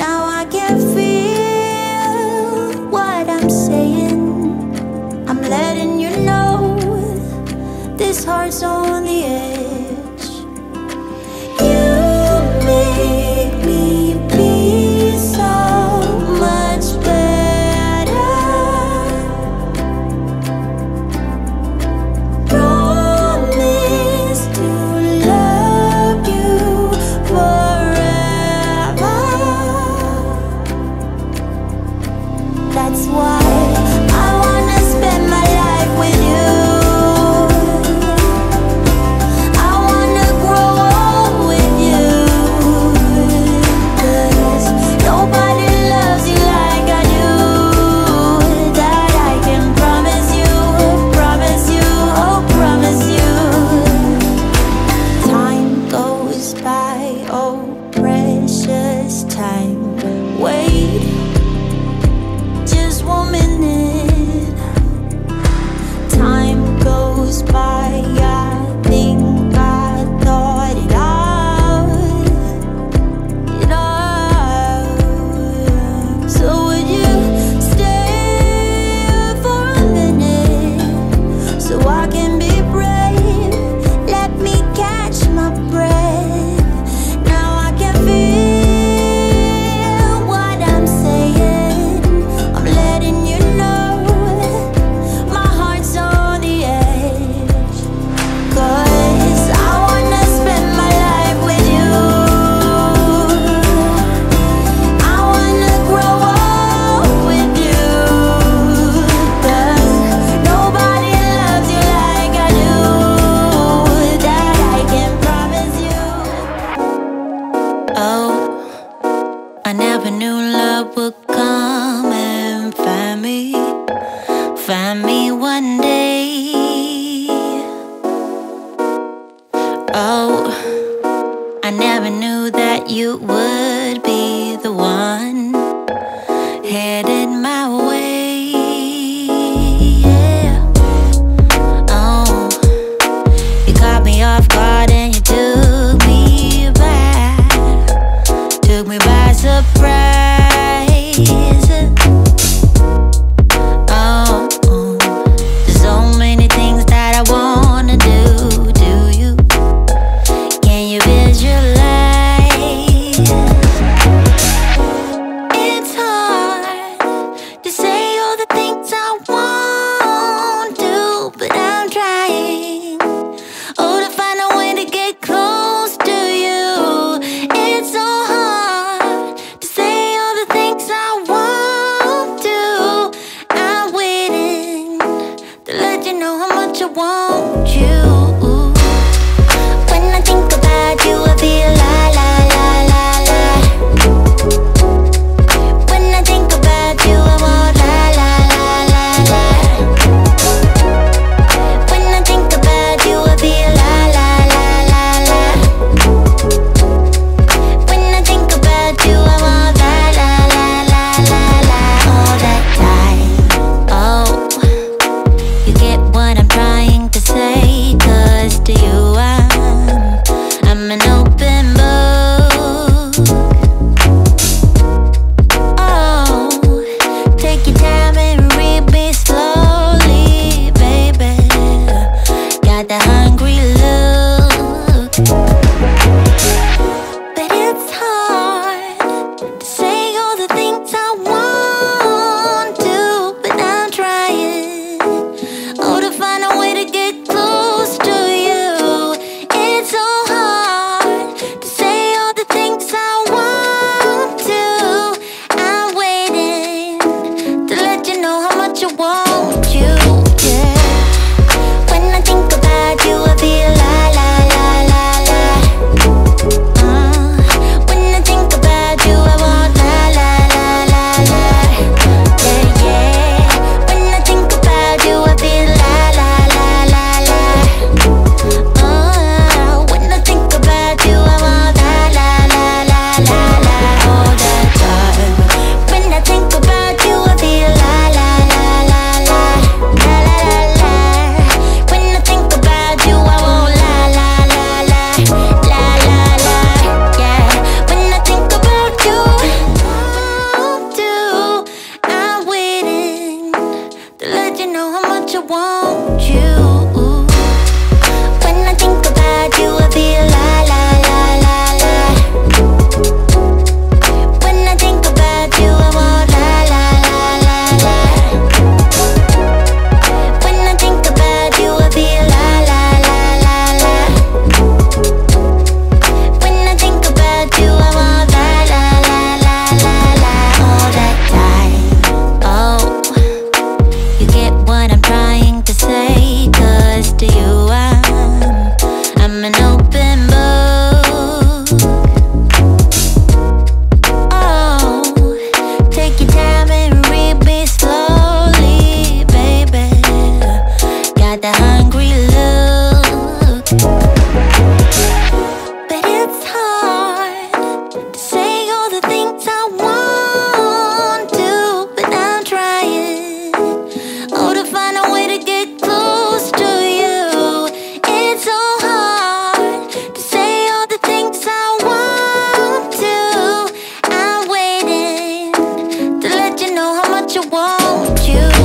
Now I can't Oh, I never knew that you would be the one headed my way. Yeah. Oh, you caught me off guard. you know how much I want you. When I think about you, I feel like want what you want you